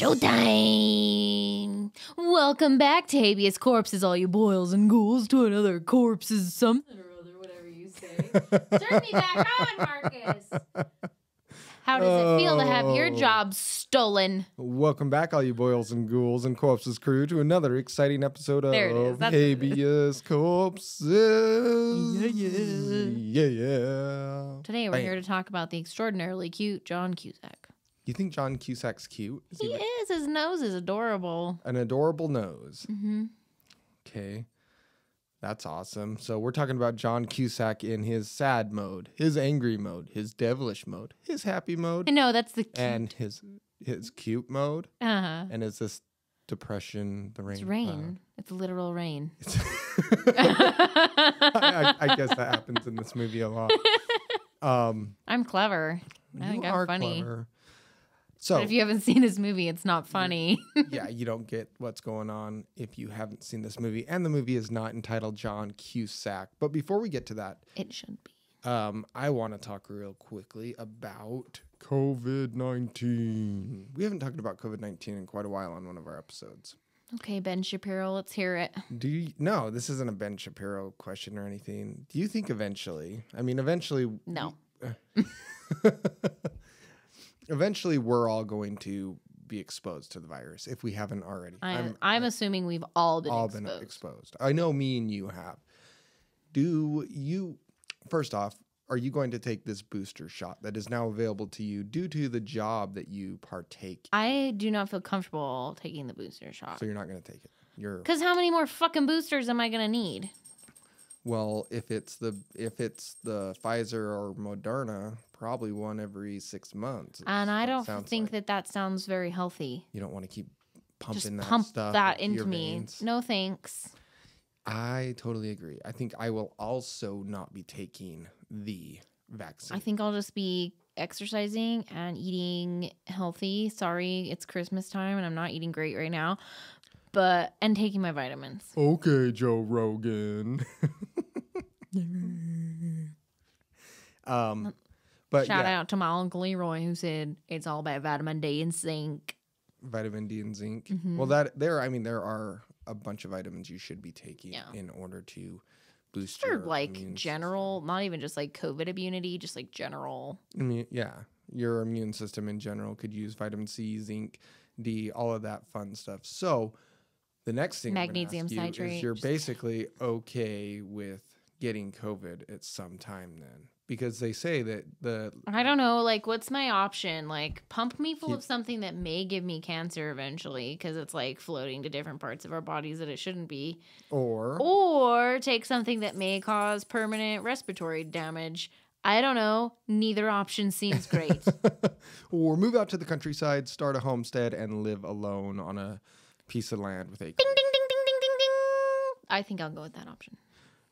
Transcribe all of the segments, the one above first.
Showtime! Welcome back to Habeas Corpses, all you boils and ghouls, to another corpses something or other, whatever you say. Turn me back on, Marcus! How does it feel to have your Oh. job stolen? Welcome back, all you boils and ghouls and corpses crew, to another exciting episode of There it is. That's what it is. Habeas Corpses. Yeah, yeah. Today we're Bam. here to talk about the extraordinarily cute John Cusack. You think John Cusack's cute? Is He he is. His nose is adorable. an adorable nose? hmm Okay. That's awesome. So we're talking about John Cusack in his sad mode, his angry mode, his devilish mode, his happy mode, I know that's the cute. and his his cute mode. uh huh. And is this depression the rain? It's rain. It's literal rain. I, I, I guess that happens in this movie a lot. Um, I'm clever. I you think are I'm funny. clever. But So if you haven't seen this movie, it's not funny. yeah, you don't get what's going on if you haven't seen this movie, and the movie is not entitled John Cusack. But before we get to that, it shouldn't be. um, I want to talk real quickly about COVID nineteen. We haven't talked about COVID nineteen in quite a while on one of our episodes. Okay, Ben Shapiro, let's hear it. Do you? No, this isn't a Ben Shapiro question or anything. Do you think eventually? I mean, eventually. No. Eventually we're all going to be exposed to the virus if we haven't already. I'm, I'm, assuming we've all been all exposed. been exposed. I know me and you have. Do you first off, are you going to take this booster shot that is now available to you due to the job that you partake? I do not feel comfortable taking the booster shot. So you're not going to take it. You're Because how many more fucking boosters am I going to need? well, if it's the if it's the Pfizer or Moderna, probably one every 6 months. And I don't think like. that that sounds very healthy. you don't want to keep pumping Just that pump stuff that into me. veins. No thanks. I totally agree. I think I will also not be taking the vaccine. I think I'll just be exercising and eating healthy. Sorry, it's Christmas time and I'm not eating great right now. But and taking my vitamins. Okay, Joe Rogan. um, but Shout yeah, out to my uncle Leroy who said it's all about vitamin D and zinc. vitamin D and zinc. Mhm. Well, that there, I mean, there are a bunch of vitamins you should be taking Yeah. in order to boost For your like general, not even just like COVID immunity, just like general. system. Immu- yeah, your immune system in general could use vitamin C, zinc, D, all of that fun stuff. So, the next thing Magnesium ask you citrate, is you're basically okay with getting COVID at some time then, because they say that the I don't know, like what's my option? Like pump me full of something that may give me cancer eventually because it's like floating to different parts of our bodies that it shouldn't be. or Or take something that may cause permanent respiratory damage. I don't know. Neither option seems great. or move out to the countryside, start a homestead, and live alone on a piece of land with a. ding ding ding ding ding ding ding. I think I'll go with that option.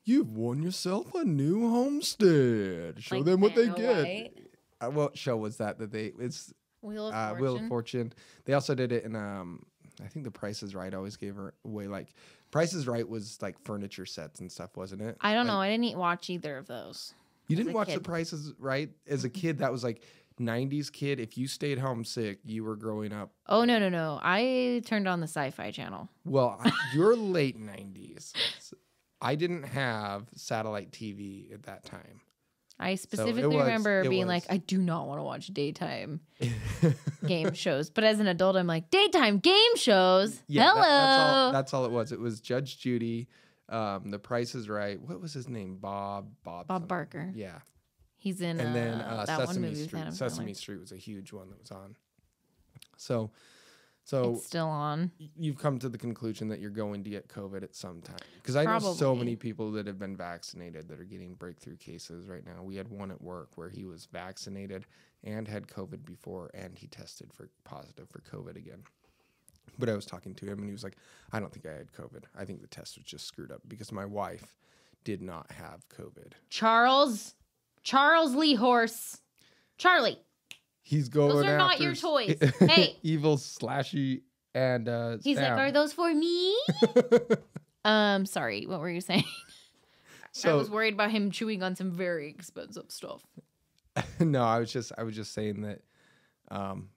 You've won yourself a new homestead. Show Like them what they get. Uh, what show was that? That they it's Wheel of uh, Fortune. Wheel of Fortune. They also did it in um. I think The Price is Right always gave her away like Price is Right was like furniture sets and stuff, wasn't it? I don't Like, know. I didn't watch either of those. You didn't watch The kid. Price is Right as a kid. That was like. 90s kid, if you stayed home sick, you were growing up Oh no no no! I turned on the Sci-Fi Channel. Well, I- you're late 90s. I didn't have satellite TV at that time. I specifically was- remember being like, I do not want to watch daytime game shows. But as an adult, I'm like, daytime game shows. Yeah, Hello. that- that's, all, that's all it was. It was Judge Judy, um, The Price is Right. What was his name? Bob. Bob. Bob something. Barker. Yeah, He's in and uh, then uh, that one Sesame movie with Street. Sesame Street was a huge one that was on. So, so It's still on. you've come to the conclusion that you're going to get COVID at some time because I know so many people that have been vaccinated that are getting breakthrough cases right now. We had one at work where he was vaccinated and had COVID before, and he tested for positive for COVID again. But I was talking to him, and he was like, "I don't think I had COVID. I think the test was just screwed up because my wife did not have COVID." Charles, Charles Lee Horse, Charlie. He's going. Those are not your toys. Hey. evil slashy and uh, He's like, are those for me? um, sorry, what were you saying? I was worried about him chewing on some very expensive stuff. no, I was just I was just saying that um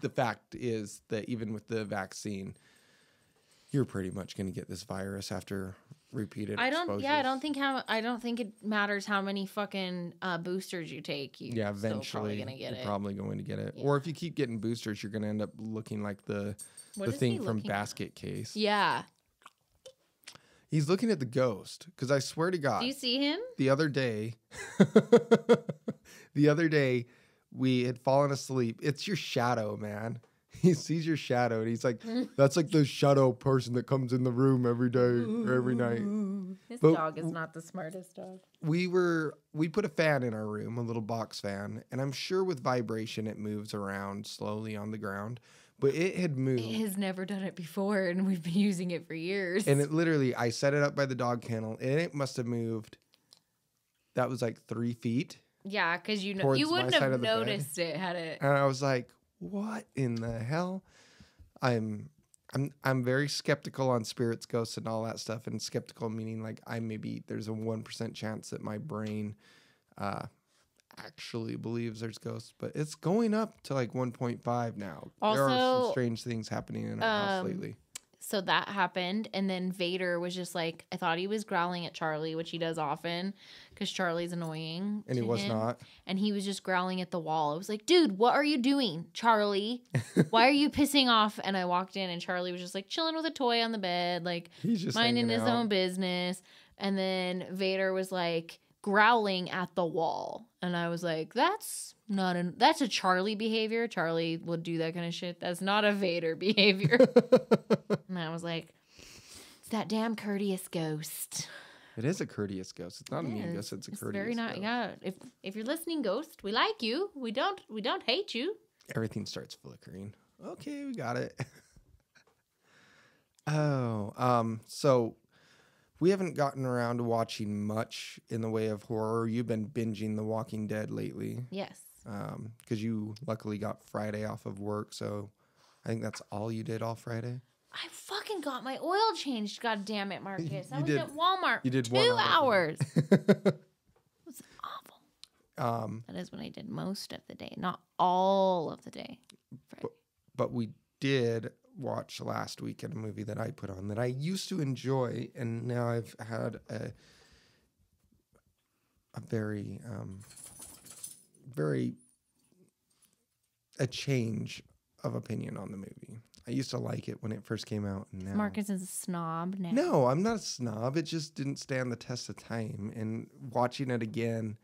the fact is that even with the vaccine, you're pretty much going to get this virus after repeated. I don't. Yeah, I don't think how. I don't think it matters how many fucking uh, boosters you take. You Yeah, eventually probably gonna get you're it. probably going to get it. Or if you keep getting boosters, you're going to end up looking like the What the thing from looking at? Basket Case. Yeah. He's looking at the ghost because I swear to God, Do you see him? the other day, the other day, we had fallen asleep. It's your shadow, man. He sees your shadow and he's like, "That's like the shadow person that comes in the room every day or every night." His But dog is not the smartest dog. we were we put a fan in our room, a little box fan, and I'm sure with vibration it moves around slowly on the ground, but it had moved. It has never done it before, and we've been using it for years. and it literally, I set it up by the dog kennel, and it must have moved. That was like three feet, yeah, because you know you wouldn't have the bed. noticed it had it. and I was like, "What in the hell?" I'm, I'm, I'm very skeptical on spirits, ghosts, and all that stuff. And skeptical meaning like I maybe there's a one percent chance that my brain, uh, actually believes there's ghosts, but it's going up to like 1.5 now. there are some Also, strange things happening in our house um, lately. So that happened, and then Vader was just like, I thought he was growling at Charlie, which he does often, because Charlie's annoying. And he was him. not. and he was just growling at the wall. I was like, dude, what are you doing, Charlie? Why are you pissing off? And I walked in, and Charlie was just like chilling with a toy on the bed, like He's just minding his out. own business. And then Vader was like growling at the wall, and I was like, that's not an that's a Charlie behavior. Charlie would do that kind of shit. That's not a Vader behavior. and I was like, it's that damn courteous ghost. It is a courteous ghost. It's not a It mean ghost. It's a It's courteous very not. ghost. Yeah, if if you're listening, ghost, we like you. We don't we don't hate you. Everything starts flickering. Okay, we got it. oh, um, so we haven't gotten around to watching much in the way of horror. You've been binging The Walking Dead lately, Yes. Um, because you luckily got Friday off of work. So I think that's all you did all Friday. I fucking got my oil changed. God damn it, Marcus. I You was did- at Walmart. you did two hours. it was awful. um, That is what I did most of the day, not all of the day. Friday. but we did watch last weekend a movie that I put on that I used to enjoy, and now I've had a a very um, very a change of opinion on the movie. I used to like it when it first came out, and now Marcus is a snob now. no, I'm not a snob. It just didn't stand the test of time. And watching it again,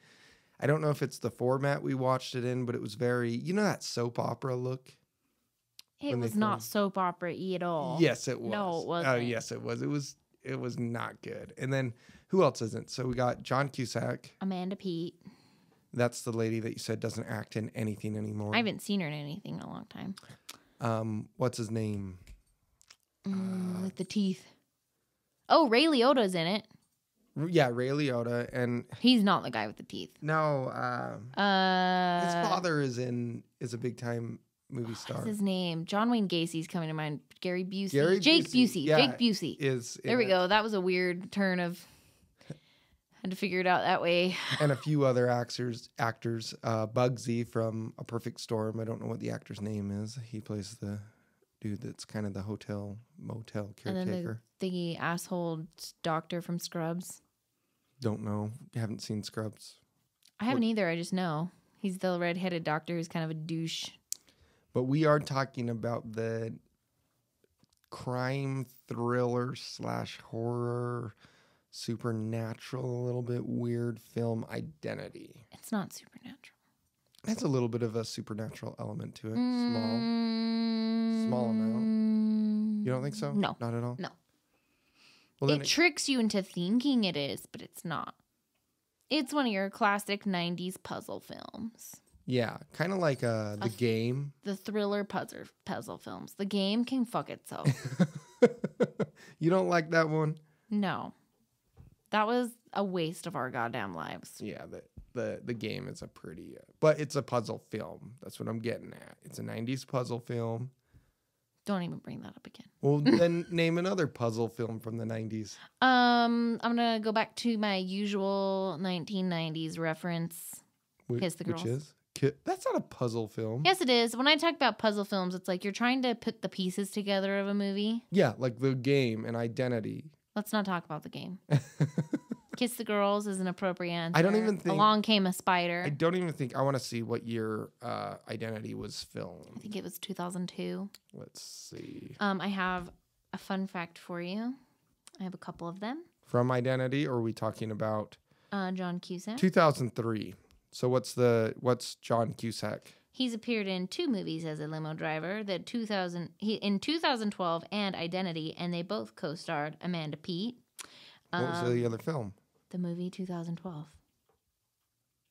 I don't know if it's the format we watched it in, but it was very, you know, that soap opera look. it was not soap opera y at all. Yes, it was. No, it Oh, wasn't. Oh, yes, it was. It was. It was not good. And then who else isn't? So we got John Cusack. Amanda Peet. That's the lady that you said doesn't act in anything anymore. I haven't seen her in anything in a long time. um, what's his name? Mm, with the teeth. Oh, Ray Liotta's in it. Yeah, Ray Liotta, and He's not the guy with the teeth. no, um, Uh, his father is in is a big time movie star. What's his name? John Wayne Gacy's coming to mind. Gary Busey. Gary Jake Busey, Busey. yeah. Jake Busey. Is in There we it. go. That was a weird turn of. Had to figure it out that way. and a few other actors. Actors, uh, Bugsy from A Perfect Storm. I don't know what the actor's name is. He plays the dude that's kind of the hotel motel caretaker. And then the thingy asshole doctor from Scrubs. Don't know. Haven't seen Scrubs. I haven't either. I just know he's the redheaded doctor who's kind of a douche. But we are talking about the crime thriller slash horror supernatural a little bit weird film identity. It's not supernatural. Has a little bit of a supernatural element to it. Mm. Small. Small amount. You don't think so? No. Not at all? No. Well then it tricks you into thinking it is, but it's not. It's one of your classic 90s puzzle films. Yeah, kind of like uh the f- game. The thriller puzzle puzzle films. The game can fuck itself. you don't like that one? no. That was a waste of our goddamn lives. Yeah, the the the game is a pretty uh, but it's a puzzle film. That's what I'm getting at. It's a 90s puzzle film. Don't even bring that up again. Well, then name another puzzle film from the 90s. Um, I'm gonna go back to my usual 1990s reference. Which, Kiss the Which Girls. is That's not a puzzle film. Yes, it is. When I talk about puzzle films, it's like you're trying to put the pieces together of a movie. Yeah, like the game and identity. Let's not talk about the game. Kiss the Girls is an appropriate answer. I don't even think- Along Came a Spider. I don't even think I want to see what year uh, Identity was filmed. I think it was 2002. Let's see. Um, I have a fun fact for you. I have a couple of them. From Identity, or are we talking about Uh, John Cusack. 2003? So what's the what's John Cusack? He's appeared in two movies as a limo driver. The 2000 he in 2012 and Identity, and they both co-starred Amanda Peet. What was Um, the other film? The movie 2012.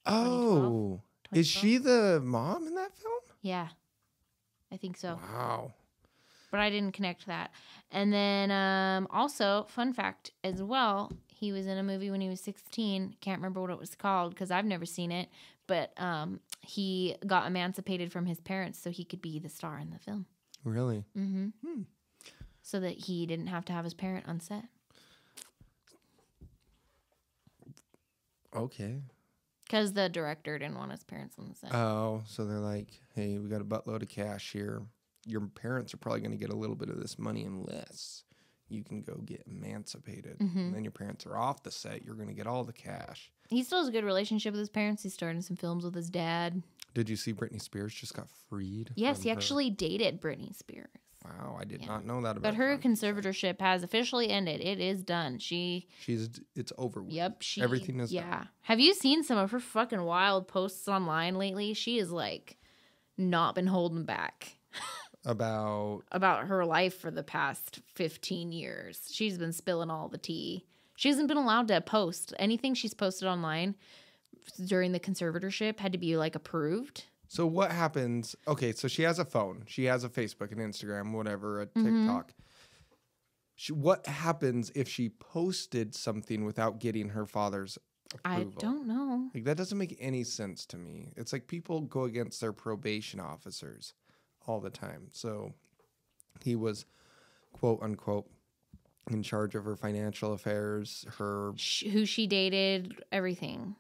Oh, is she the mom in that film? Yeah, I think so. Wow. But I didn't connect that. And then um, also, fun fact as well, he was in a movie when he was 16. Can't remember what it was called because I've never seen it. But um, he got emancipated from his parents so he could be the star in the film. Really? Mm-hmm. Hmm. So that he didn't have to have his parent on set. Okay. Because the director didn't want his parents on the set. Oh, so they're like, hey, we got a buttload of cash here. Your parents are probably going to get a little bit of this money unless you can go get emancipated. Mhm. And then your parents are off the set. You're going to get all the cash. He still has a good relationship with his parents. He's starred in some films with his dad. Did you see Britney Spears just got freed? Yes, he her- actually dated Britney Spears. Wow, I did Yeah. not know that about But her Cusack. conservatorship has officially ended. It is done. She She's it's over. with. Yep, she Everything is done. Yeah. Have you seen some of her fucking wild posts online lately? She is like not been holding back About about her life for the past 15 years. She's been spilling all the tea. She hasn't been allowed to post anything she's posted online during the conservatorship had to be like approved. so what happens? Okay, so she has a phone. She has a Facebook, an Instagram, whatever, a Mhm. TikTok. She, what happens if she posted something without getting her father's approval? I don't know. Like that doesn't make any sense to me. It's like people go against their probation officers all the time. So he was quote unquote in charge of her financial affairs, her Sh- who she dated, everything.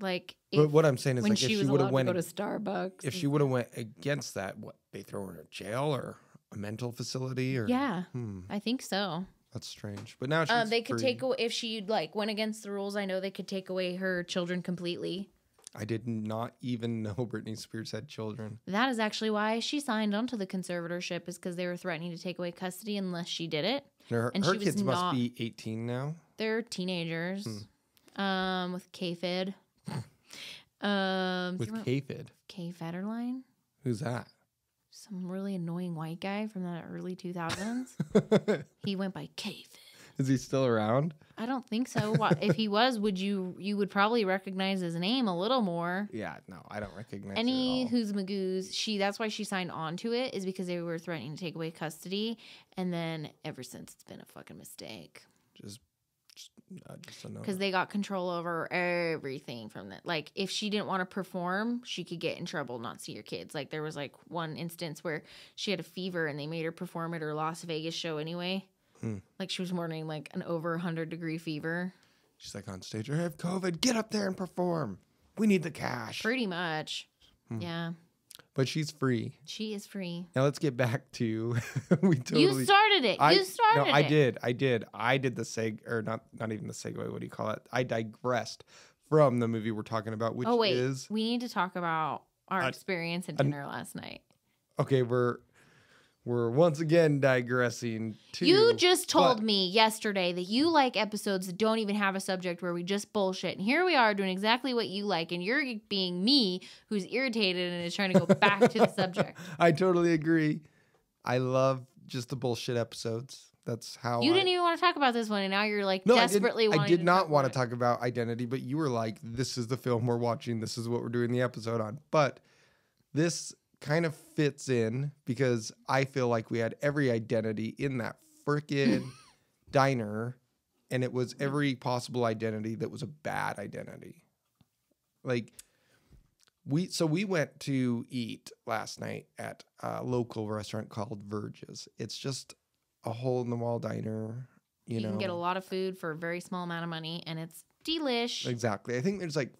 Like but what I'm saying is when like if she she was would have to went go to Starbucks. if she would have went against that, what they throw her in jail or a mental facility or Yeah, Hmm, I think so. that's strange. But now she's Um, they could free. take away if she like went against the rules. I know they could take away her children completely. I did not even know Britney Spears had children. That is actually why she signed onto the conservatorship, is because they were threatening to take away custody unless she did it. Her, And her kids must be 18 now. They're teenagers, Hmm. um, with K-Fed. um, With K-Fid. K Federline, Who's that? some really annoying white guy from the early two thousands. he went by K-Fed. Is he still around? I don't think so. Why- if he was, would you you would probably recognize his name a little more. Yeah, no, I don't recognize Any at all. who's magoos, she that's why she signed on to it is because they were threatening to take away custody, and then ever since it's been a fucking mistake Just, just, uh, just a because they got control over everything from that. Like if she didn't want to perform, she could get in trouble, not see her kids. Like there was like one instance where she had a fever and they made her perform at her Las Vegas show anyway. Hmm. Like she was mourning like an over 100 degree fever. She's like on stage. I have COVID. Get up there and perform. We need the cash. Pretty much. Hmm. Yeah, But she's free. she is free. Now let's get back to we totally. you started it. I, you started no, I it. did. I did. I did the seg or not not even the segue. What do you call it? I digressed from the movie we're talking about, which oh wait, is we need to talk about our Uh, experience at dinner last night. okay. We're we're once again digressing to You just told but- me yesterday that you like episodes that don't even have a subject where we just bullshit. And here we are doing exactly what you like, and you're being me who's irritated and is trying to go back to the subject. I totally agree. I love just the bullshit episodes. That's how You I, didn't even want to talk about this one, and now you're like No, desperately I didn't, I did not want to talk about identity, but you were like, "This is the film we're watching. This is what we're doing the episode on." But this kind of fits in because I feel like we had every identity in that frickin' diner, and it was mm-hmm. every possible identity that was a bad identity. Like we, so we went to eat last night at a local restaurant called Verges. It's just a hole in the wall diner. You, You know, can get a lot of food for a very small amount of money, and it's delish. Exactly. I think there's like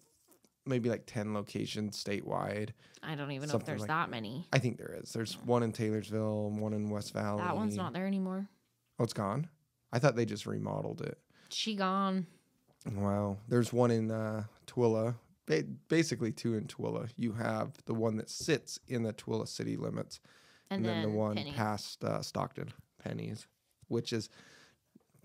maybe like 10 locations statewide. I don't even know if there's like that many. I think there is. There's one in Taylorsville, one in West Valley. That one's not there anymore. Oh, it's gone? I thought they just remodeled it. She gone. Wow. There's one in uh, Tooele. Ba- basically, two in Tooele. You have the one that sits in the Tooele city limits, And, and, then, then, the one Penny. past uh, Stockton, Pennies, which is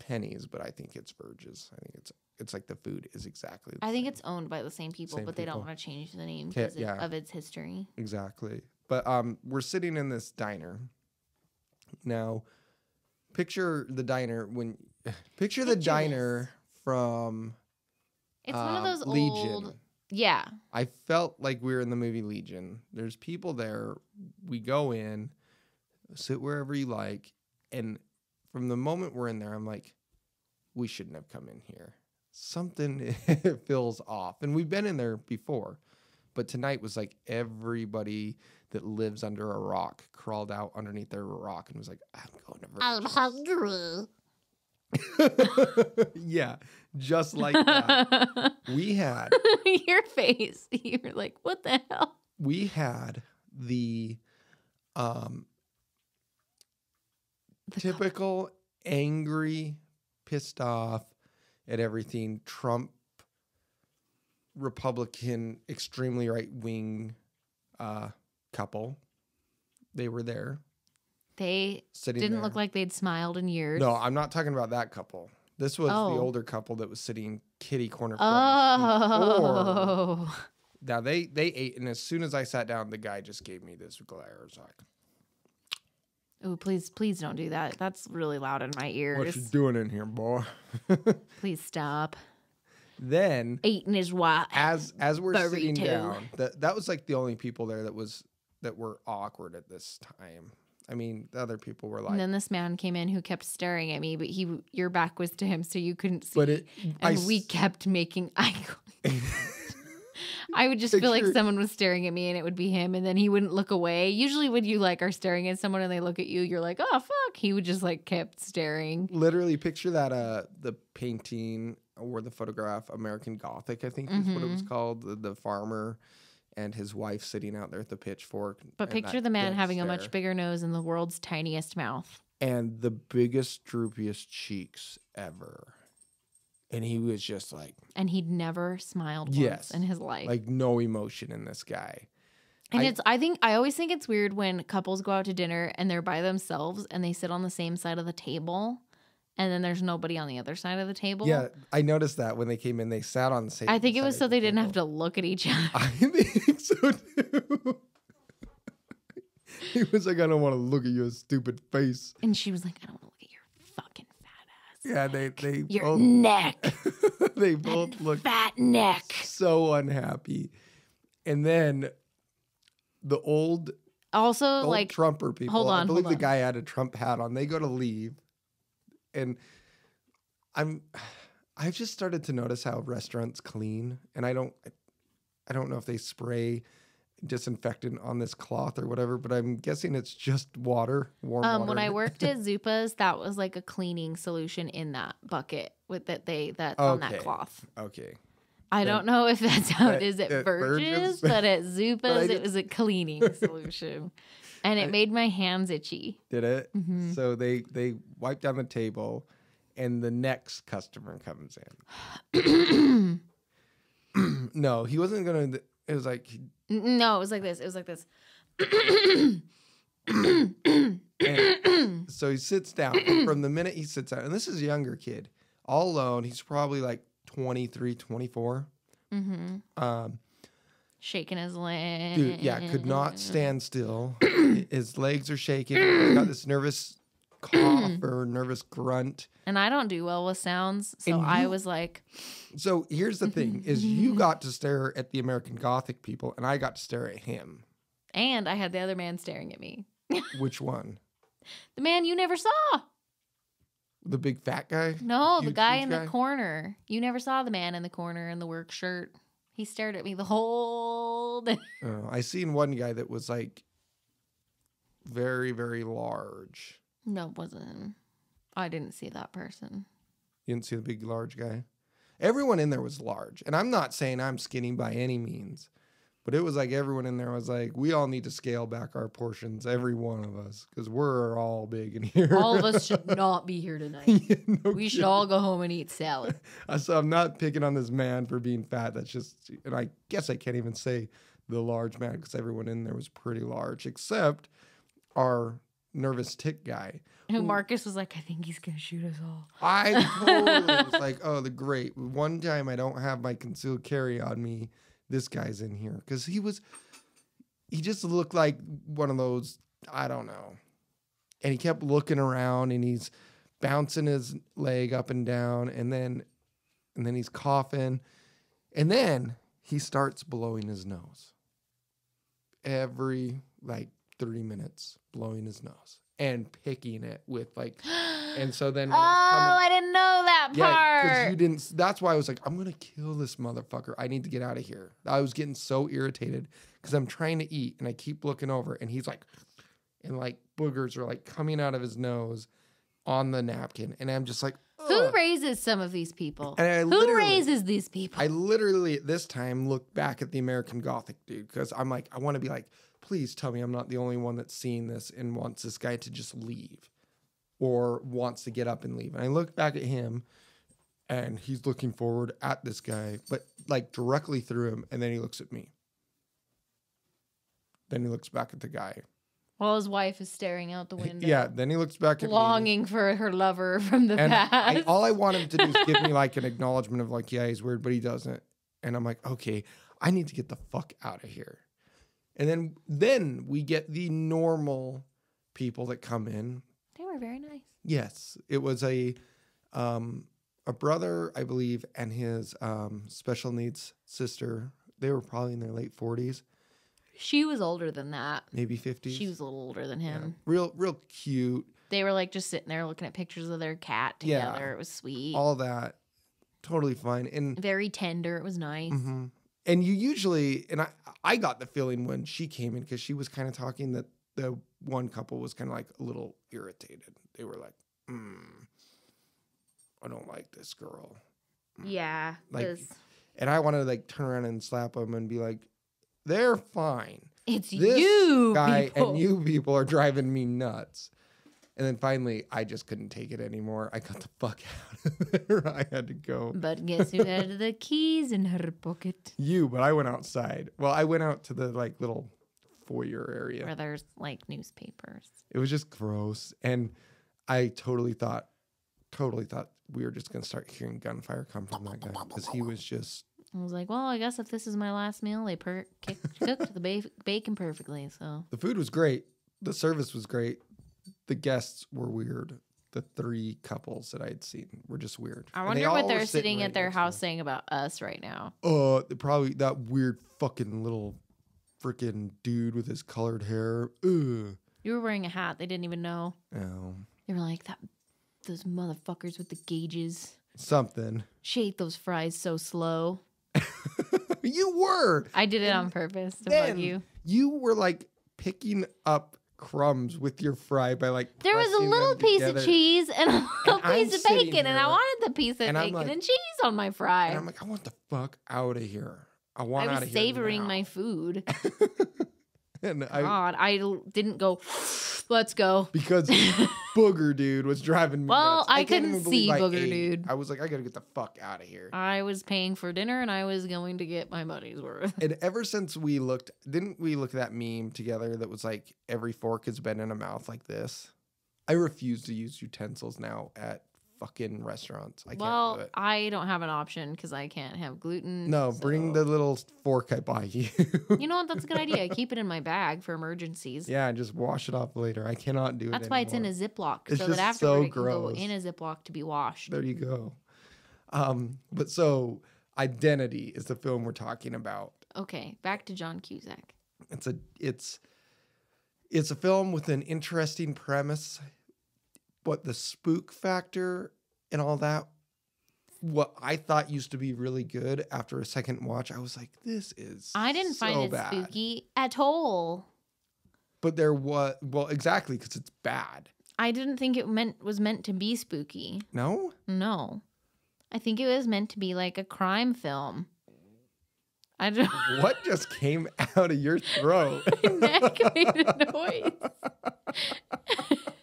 Pennies, but I think it's Verges. I think it's it's like the food is exactly. The I think same. it's owned by the same people, Same but they don't want to change the name because yeah. of its history. Exactly. But um, we're sitting in this diner. Now, picture the diner when picture the diner from It's one of um, those Legion. old. Yeah. I felt like we were in the movie Legion. There's people there. We go in, sit wherever you like, and from the moment we're in there, I'm like, we shouldn't have come in here. Something feels off, and we've been in there before, but tonight was like everybody that lives under a rock crawled out underneath their rock and was like, I'm going to. Virgil's." hungry. yeah, just like that. we had Your face. You're like, what the hell? we had the um The co- typical angry pissed off at everything trump republican extremely right wing uh couple they were there They didn't there. look like they'd smiled in years. no i'm not talking about that couple this was Oh. the older couple that was sitting kitty corner front of the seat. Or- Oh. now they they ate and as soon as i sat down the guy just gave me this glare I was like Oh, please, please don't do that. That's really loud in my ears. what you doing in here boy Please stop. then Eating his wife. as as we're sitting down that that was like the only people there that was that were awkward at this time i mean the other people were like and then this man came in who kept staring at me, but he your back was to him, so you couldn't see. but it I and we kept making eye contact. I would just feel like someone was staring at me and it would be him and then he wouldn't look away. Usually when you like are staring at someone and they look at you, you're like, "Oh fuck." He would just like kept staring. literally picture that uh the painting or the photograph american gothic i think is what it was Mhm. called the, the farmer and his wife sitting out there with the pitchfork But picture the man having a much bigger nose and the world's tiniest mouth. and the biggest droopiest cheeks ever and he was just like And he'd never smiled once Yes. in his life. like no emotion in this guy and I- it's I think I always think it's weird when couples go out to dinner and they're by themselves and they sit on the same side of the table and then there's nobody on the other side of the table. Yeah, I noticed that when they came in, they sat on the same. I think it was so the they didn't have to look at each other. I think so too. he was like, "I don't want to look at your stupid face." And she was like, I don't want to look at your fucking fat ass. Yeah, they they Your both neck. they both looked Fat neck. so unhappy. And then the old Also, old like, Trumper people. hold I on, believe hold the on. guy had a Trump hat on. They go to leave, and I'm. I've just started to notice how restaurants clean, and I don't. I don't know if they spray disinfectant on this cloth or whatever, but I'm guessing it's just water, warm um, water. when I worked at Zupa's, that was like a cleaning solution in that bucket with that they that's on that cloth. okay, I Then- don't know if that's how it is at, at Burgess, Burgess? but at Zupa's, did- it was a cleaning solution, and it I- made my hands itchy. did it? Mhm. So they they wipe down the table, and the next customer comes in. no, he wasn't gonna. It was like no, it was like this. It was like this. And so he sits down. from the minute he sits down, and this is a younger kid, all alone. He's probably like 23, 24. hmm Um, Shaking his leg. dude, yeah, could not stand still. His legs are shaking. He's got this nervous cough mm. or nervous grunt. And I don't do well with sounds, so And I was like, So here's the thing: is you got to stare at the American Gothic people, and I got to stare at him. and I had the other man staring at me. Which one? The man you never saw. The big fat guy? No, the guy in guy? the corner. You never saw the man in the corner in the work shirt. He stared at me the whole day. Oh, I seen one guy that was like very, very large. No, it wasn't. him. I didn't see that person. You didn't see the big, large guy. Everyone in there was large. And I'm not saying I'm skinny by any means, but it was like everyone in there was like, we all need to scale back our portions, every one of us, because we're all big in here. All of us should not be here tonight. Yeah, no We should all go home and eat salad. So I'm not picking on this man for being fat. That's just, and I guess I can't even say the large man because everyone in there was pretty large, except our nervous tick guy. Who Marcus was like, I think he's gonna shoot us all. I totally was like, oh, the great. One time I don't have my concealed carry on me. This guy's in here because he was, he just looked like one of those. I don't know, and he kept looking around and he's bouncing his leg up and down, and then, and then he's coughing, and then he starts blowing his nose. Every like three minutes, blowing his nose and picking it with like, and so then Oh, when it was coming- I didn't know that part yeah, because you didn't. That's why I was like, I'm gonna kill this motherfucker. I need to get out of here. I was getting so irritated because I'm trying to eat and I keep looking over and he's like, and like boogers are like coming out of his nose on the napkin, and I'm just like, Who raises some of these people? And I Who raises these people? I literally at this time look back at the American Gothic dude because I'm like, I want to be like, please tell me I'm not the only one that's seeing this and wants this guy to just leave or wants to get up and leave. And I look back at him and he's looking forward at this guy, but like directly through him. And then he looks at me. Then he looks back at the guy. While his wife is staring out the window. Yeah. Then he looks back at me. Longing for her lover from the And I, past. all I want him to do is give me like an acknowledgement of like, yeah, he's weird, but he doesn't. And I'm like, okay, I need to get the fuck out of here. And then then we get the normal people that come in. they were very nice. Yes, it was a um a brother, I believe, and his um special needs sister. They were probably in their late 40s, She was older than that. maybe 50s. She was a little older than Yeah. him. real real cute. They were like just sitting there looking at pictures of their cat Yeah. together. It was sweet. All that totally fine. And very tender. It was nice. hmm And you usually, and I, I got the feeling when she came in because she was kind of talking that the one couple was kind of like a little irritated. They were like, mm, "I don't like this girl," Yeah. Like, 'cause and I wanted to like turn around and slap them and be like, "They're fine." it's This you, guy people. and you people are driving me nuts. And then finally, I just couldn't take it anymore. I got the fuck out of there. I had to go. But guess who had the keys in her pocket? You, but I went outside. Well, I went out to the like little foyer area. Where there's like newspapers. It was just gross, and I totally thought, totally thought we were just gonna start hearing gunfire come from that guy because he was just. I was like, well, I guess if this is my last meal, they per- kicked, cooked the ba- bacon perfectly. So The food was great. The service was great. The guests were weird. The three couples that I had seen were just weird. I And they wonder what they're were sitting right at their house saying about us right now. Uh, probably that weird fucking little freaking dude with his colored hair. Ugh. You were wearing a hat. They didn't even know. Oh, They were like, that. Those motherfuckers with the gauges. something. She ate those fries so slow. you were. I did it on purpose to bug you. You were like picking up crumbs with your fry by like. There was a little piece together. of cheese and a little I'm piece of sitting bacon, and I wanted the piece of and bacon like- and cheese on my fry. And I'm like, I want the fuck out of here. I want I out was of here. savoring my food. and I God, I didn't go. Let's go. because Booger Dude was driving me. Well, nuts. I can't couldn't see Booger ate. Dude. I was like, I gotta get the fuck out of here. I was paying for dinner, and I was going to get my money's worth. And ever since we looked, didn't we look at that meme together that was like every fork has been in a mouth like this? I refuse to use utensils now at fucking restaurants. I can't well, do it. I don't have an option because I can't have gluten. No, bring the little fork I buy you. You know what? That's a good idea. I keep it in my bag for emergencies. yeah, and just wash it off later. I cannot do it. That's why it's in a anymore. Ziploc, It's so just that so afterward it can go gross. in a Ziploc to be washed. There you go. Um, but so identity is the film we're talking about. Okay, back to John Cusack. It's a it's it's a film with an interesting premise, but the spook factor and all that what I thought used to be really good after a second watch, I was like, this is I didn't find it bad. spooky at all. But there was well, exactly because it's bad. I didn't think it meant was meant to be spooky. No, No. I think it was meant to be like a crime film. I don't. What just came out of your throat? My neck made a noise.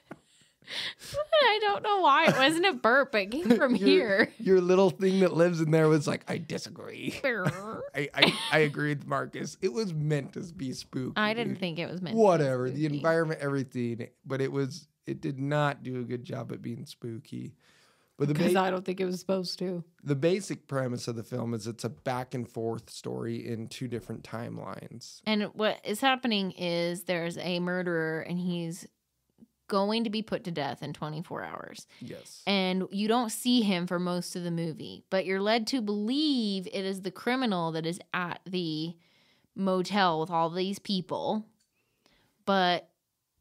I don't know why it wasn't a burp. It came from Your- here. Your little thing that lives in there was like, I disagree. I, I, I agree with Marcus. It was meant to be spooky. I didn't think it was meant. to be Whatever. The environment, everything. But it was it did not do a good job at being spooky. But the Because ba- I don't think it was supposed to. the basic premise of the film is it's a back and forth story in two different timelines. And what is happening is there's a murderer and he's going to be put to death in 24 hours. Yes. And you don't see him for most of the movie, but you're led to believe it is the criminal that is at the motel with all these people. But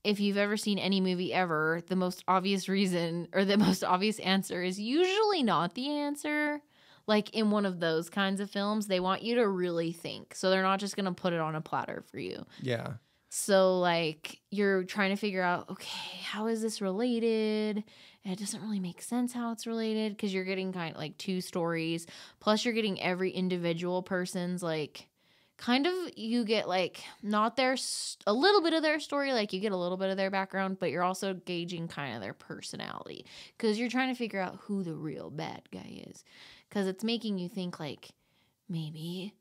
if you've ever seen any movie ever, the most obvious reason or the most obvious answer is usually not the answer. Like in one of those kinds of films, they want you to really think. So they're not just going to put it on a platter for you. yeah. So like you're trying to figure out, okay, how is this related? And it doesn't really make sense how it's related because you're getting kind of like two stories. Plus you're getting every individual person's like kind of you get like not their a little bit of their story like you get a little bit of their background but you're also gauging kind of their personality because you're trying to figure out who the real bad guy is because it's making you think like maybe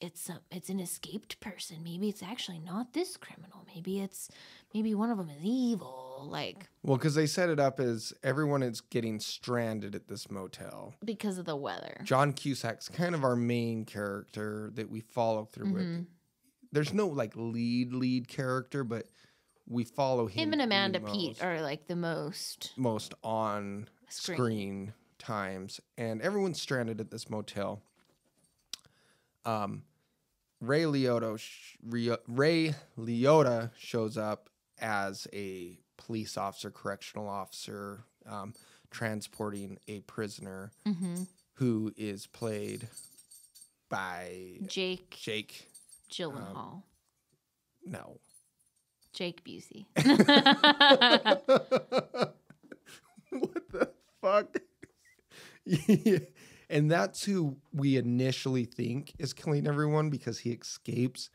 it's a, it's an escaped person. Maybe it's actually not this criminal. Maybe it's maybe one of them is evil, like Well, because they set it up as everyone is getting stranded at this motel. because of the weather. John Cusack's kind of our main character that we follow through with. Mhm. There's no like lead lead character, but we follow him. Him and Amanda Peet are like the most most on Screen. screen. times, and everyone's stranded at this motel. Um, Ray Liotta, sh- Ray Liotta shows up as a police officer, correctional officer, um, transporting a prisoner Mhm. who is played by Jake Jake. Gyllenhaal. No. Jake Busey. what the fuck? Yeah. And that's who we initially think is killing everyone because he escapes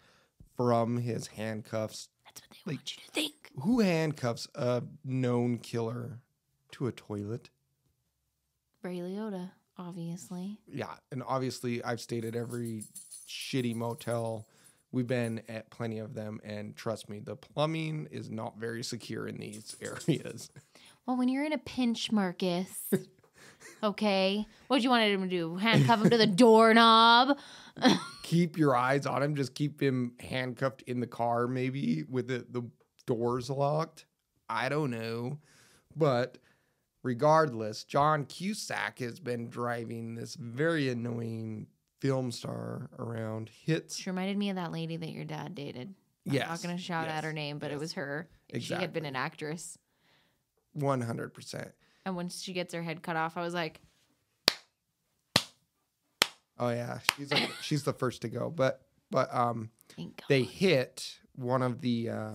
from his handcuffs. That's what they want you to think. Who handcuffs a known killer to a toilet? Ray Liotta, obviously. Yeah. And obviously, I've stayed at every shitty motel. We've been at plenty of them. And trust me, the plumbing is not very secure in these areas. Well, when you're in a pinch, Marcus. okay. What do you want him to do? Handcuff him to the doorknob? keep your eyes on him. Just keep him handcuffed in the car, maybe with the, the doors locked. I don't know. But regardless, John Cusack has been driving this very annoying film star around. Hits. She reminded me of that lady that your dad dated. I'm Yes. not going to shout yes, out her name, but it was her. She had been an actress. 100%. And once she gets her head cut off, I was like, Oh yeah, she's like, she's the first to go. But but um they hit one of the uh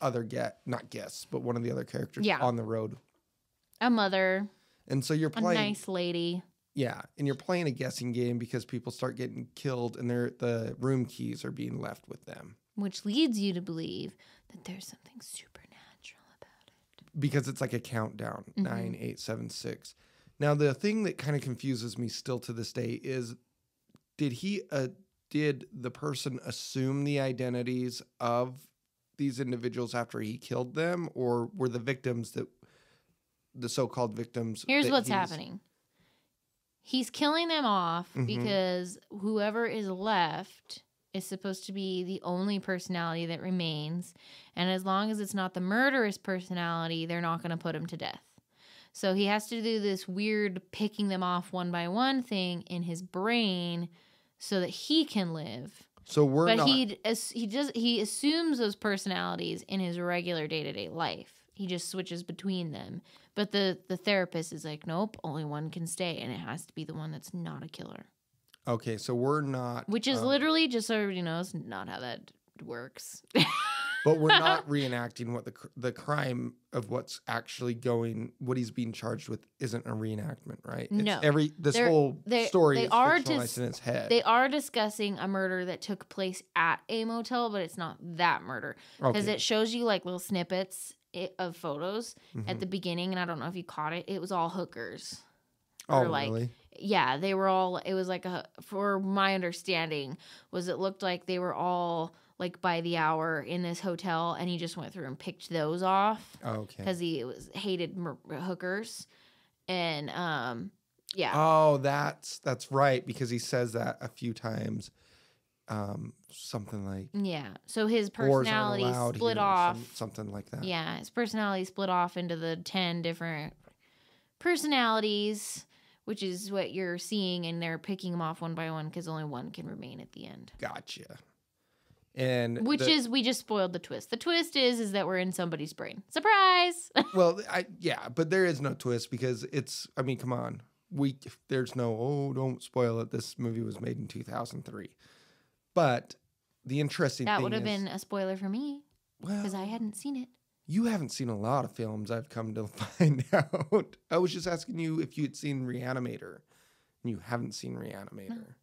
other get not guests, but one of the other characters Yeah. on the road. a mother, And so you're playing a nice lady. Yeah, and you're playing a guessing game because people start getting killed and their the room keys are being left with them which leads you to believe that there's something it. Because it's like a countdown Mhm. nine, eight, seven, six. Now the thing that kind of confuses me still to this day is, did he uh did the person assume the identities of these individuals after he killed them, or were the victims that the so-called victims? Here's what's he's- happening. He's killing them off Mhm. because whoever is left is supposed to be the only personality that remains. And as long as it's not the murderous personality, they're not going to put him to death. So he has to do this weird picking them off one by one thing in his brain so that he can live. So we're but not. he he does he assumes those personalities in his regular day-to-day life he just switches between them but the the therapist is like nope only one can stay and it has to be the one that's not a killer okay, so we're not. which is um, literally just so everybody knows not how that works but we're not reenacting what the the crime of what's actually going, what he's being charged with, isn't a reenactment, right? It's No. every this They're- whole they- story they is are dis- in his head. They are discussing a murder that took place at a motel, but it's not that murder because Okay. it shows you like little snippets i- of photos Mhm. at the beginning, and I don't know if you caught it. It was all hookers. Oh, or, like, really? Yeah, they were all. It was like a. For my understanding, was it looked like they were all like by the hour in this hotel, and he just went through and picked those off Okay. because he was hated mur- hookers, and um, yeah, Oh, that's that's right because he says that a few times. Um, something like yeah. So his personality split off. some- something like that. Yeah, his personality split off into the 10 different personalities, which is what you're seeing, and they're picking them off one by one because only one can remain at the end. Gotcha. And Which the- is we just spoiled the twist. The twist is is that we're in somebody's brain. Surprise! well, I yeah, but there is no twist because it's. I mean, come on, we there's no oh don't spoil it. This movie was made in 2003, but the interesting that would have been a spoiler for me because well, I hadn't seen it. You haven't seen a lot of films. I've come to find out. I was just asking you if you had seen Reanimator, and you haven't seen Reanimator.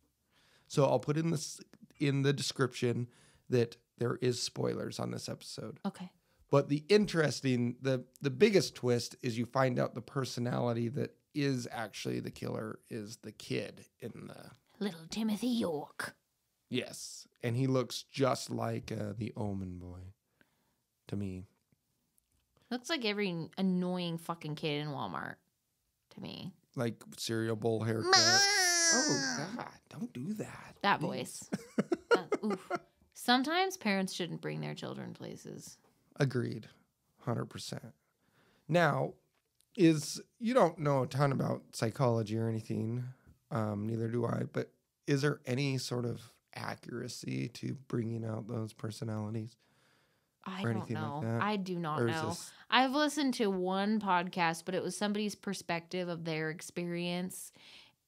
So I'll put in this in the description that there is spoilers on this episode. Okay. But the interesting, the the biggest twist is you find out the personality that is actually the killer is the kid in the Little Timothy York. yes, and he looks just like uh, the Omen boy to me. Looks like every annoying fucking kid in Walmart to me. Like cereal bowl haircut. Oh God! Don't do that. That please. voice. That- oof. Sometimes parents shouldn't bring their children places. Agreed, hundred percent. Now, is you don't know a ton about psychology or anything, um, neither do I. But is there any sort of accuracy to bringing out those personalities, I don't like know. that? I do not know. this I've listened to one podcast, but it was somebody's perspective of their experience.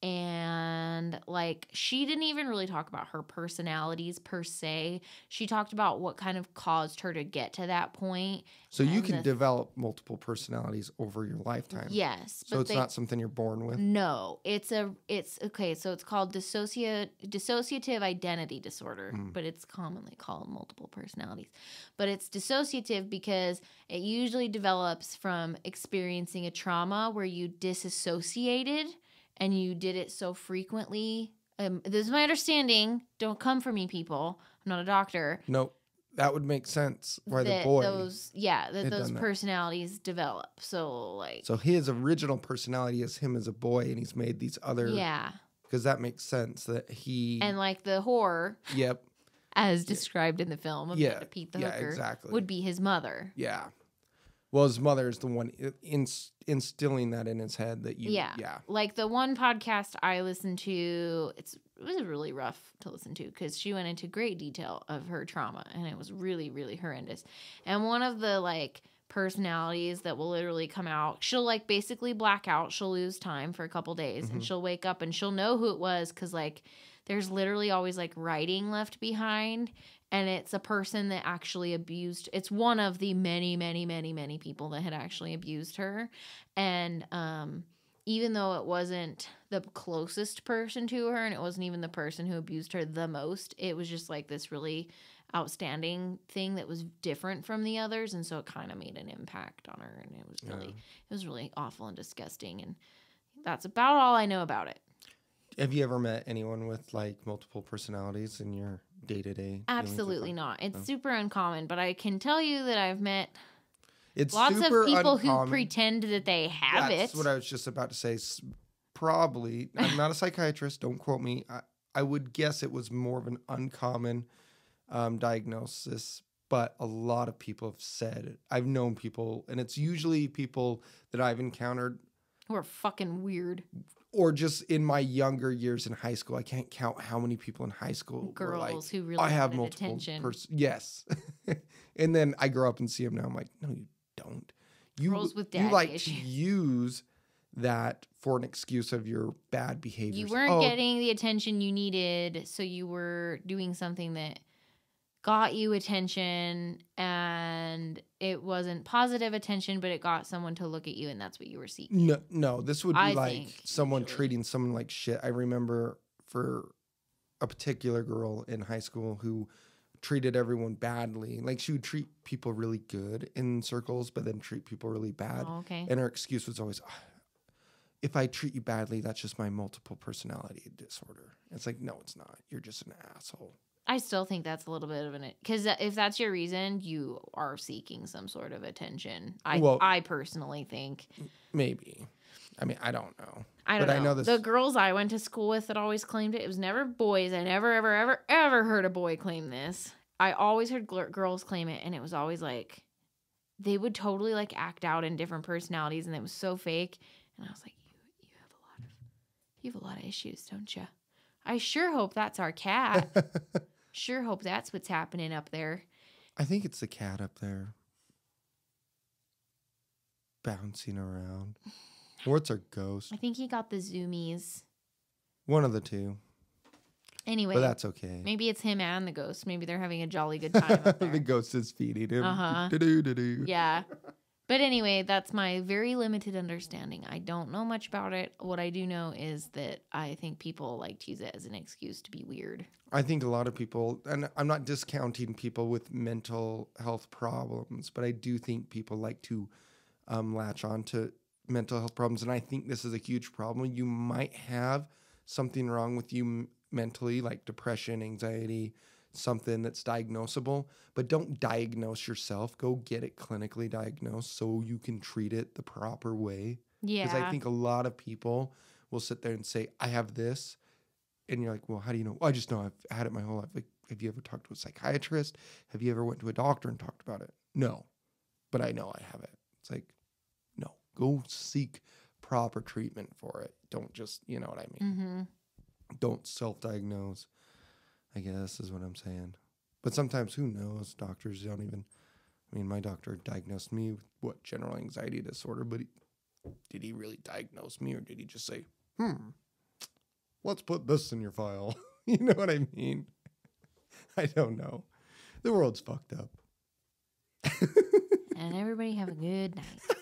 And like, she didn't even really talk about her personalities per se. She talked about what kind of caused her to get to that point. so you can the- develop multiple personalities over your lifetime? Yes. So it's not something you're born with. No, it's a it's okay. So it's called dissocia dissociative identity disorder, Mm. but it's commonly called multiple personalities. But it's dissociative because it usually develops from experiencing a trauma where you disassociated and you did it so frequently. Um, this is my understanding. Don't come for me, people. I'm not a doctor. No, that would make sense. Why the that boy? those yeah that those done that. personalities develop. So like so his original personality is him as a boy, and he's made these other. yeah, Because that makes sense that he. and like the horror. yep. as described in the film Yeah, Peet the yeah, Hooker, exactly. would be his mother. Yeah. Well, his mother is the one i- ins- instilling that in his head that you. Yeah. Yeah. Like the one podcast I listened to, it's it was really rough to listen to because she went into great detail of her trauma and it was really really horrendous. And one of the like personalities that will literally come out, she'll like basically black out. She'll lose time for a couple days and Mhm. she'll wake up and she'll know who it was because like there's literally always like writing left behind and it's a person that actually abused it's one of the many many many many people that had actually abused her. And um even though it wasn't the closest person to her and it wasn't even the person who abused her the most it was just like this really outstanding thing that was different from the others. And so it kind of made an impact on her and it was really Yeah. it was really awful and disgusting. And that's about all i know about it. Have you ever met anyone with like multiple personalities in your day to day? absolutely not it's No. super uncommon but i can tell you that i've met It's lots of people who pretend that they have That's it That's what I was just about to say. Probably, I'm not a psychiatrist. Don't quote me. I, I would guess it was more of an uncommon um, diagnosis, but a lot of people have said I've known people, and it's usually people that I've encountered who are fucking weird or just in my younger years in high school. I can't count how many people in high school were like, girls who really I have multiple attention pers- Yes, and then I grow up and see them now. I'm like, no, you don't. You Girls with you daddy like to use that for an excuse of your bad behavior. You weren't oh. getting the attention you needed, so you were doing something that got you attention and it wasn't positive attention, but it got someone to look at you and that's what you were seeking. No, no, this would be I like think, someone usually. treating someone like shit. I remember for a particular girl in high school who treated everyone badly. Like she would treat people really good in circles, but then treat people really bad. Oh, okay. And her excuse was always, "Ah, if I treat you badly, that's just my multiple personality disorder. It's like, no, it's not. You're just an asshole. I still think that's a little bit of an because if that's your reason, you are seeking some sort of attention. I Well- I personally think Maybe. I mean, I don't know. I don't But know. I know this- The girls I went to school with that always claimed it. It was never boys. I never ever ever ever heard a boy claim this. I always heard gl- girls claim it, and it was always like they would totally like act out in different personalities, and it was so fake. And I was like, you you have a lot of you have a lot of issues, don't you? I sure hope that's our cat. sure hope that's what's happening up there. I think it's the cat up there bouncing around. Or it's our ghost. I think he got the zoomies. One of the two. Anyway, But that's okay. maybe it's him and the ghost. Maybe they're having a jolly good time the ghost is feeding him. Uh-huh. Do-do-do-do. yeah. But anyway, that's my very limited understanding. I don't know much about it. What I do know is that I think people like to use it as an excuse to be weird. I think a lot of people, and I'm not discounting people with mental health problems, but I do think people like to um, latch on to mental health problems. And I think this is a huge problem. You might have something wrong with you mentally, like depression, anxiety, something that's diagnosable, but don't diagnose yourself. Go get it clinically diagnosed so you can treat it the proper way. Yeah. Because I think a lot of people will sit there and say, I have this. And you're like, well, how do you know? "Well, I just know I've had it my whole life. Like, have you ever talked to a psychiatrist? Have you ever went to a doctor and talked about it? No. But I know I have it. It's like, no. Go seek proper treatment for it. Don't just, you know what I mean? mm-hmm. Don't self diagnose, I guess is what I'm saying. But sometimes, who knows? Doctors don't even. I mean, my doctor diagnosed me with what general anxiety disorder, but he, did he really diagnose me, or did he just say, "Hmm, let's put this in your file"? you know what I mean? I don't know. The world's fucked up. And everybody have a good night.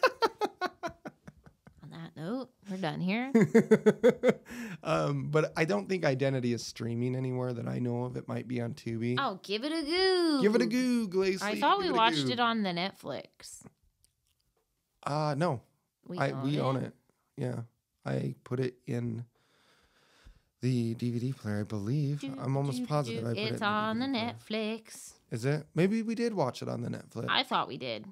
Note, we're done here. um, but I don't think Identity is streaming anywhere that I know of. It might be on Tubi. Oh, give it a goo. Give it a Google. Lacey. I thought we Give a watched it on the Netflix. Uh no, We, I own, we it. own it. Yeah, I put it in the DVD player. I believe. Do, I'm almost do, positive. do. I put it It's in on the player. Netflix. Is it? Maybe we did watch it on the Netflix. I thought we did.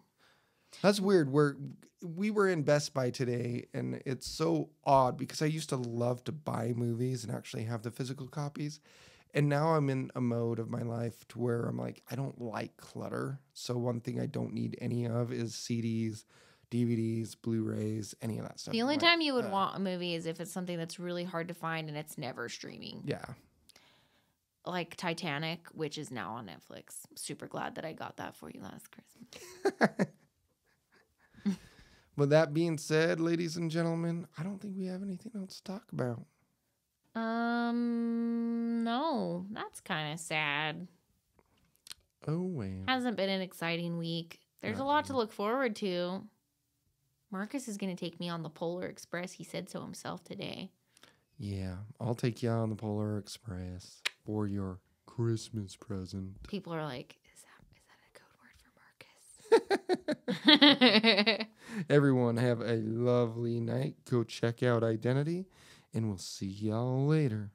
That's weird. We're we were in Best Buy today, and it's so odd because I used to love to buy movies and actually have the physical copies, and now I'm in a mode of my life to where I'm like I don't like clutter. So one thing I don't need any of is CDs, DVDs, Blu-rays, any of that stuff. The only like, time you would uh, want a movie is if it's something that's really hard to find and it's never streaming. yeah. Like Titanic, which is now on Netflix. Super glad that I got that for you last Christmas. With that being said, ladies and gentlemen, I don't think we have anything else to talk about. Um, no, that's kind of sad. Oh well. Hasn't been an exciting week. There's a lot to look forward to. Marcus is going to take me on the Polar Express. He said so himself today. Yeah, I'll take you on the Polar Express for your Christmas present. People are like, "Is that is that a code word for Marcus?" Everyone have a lovely night. Go check out Identity, and we'll see y'all later.